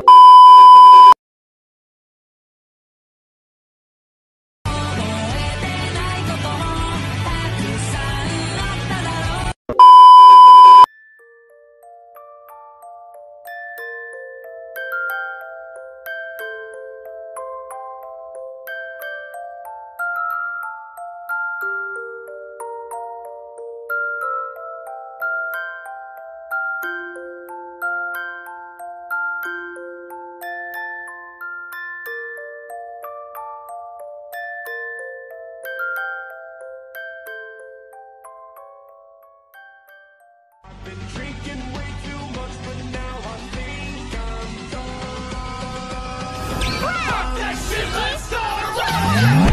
you Fuck that shit, let's go!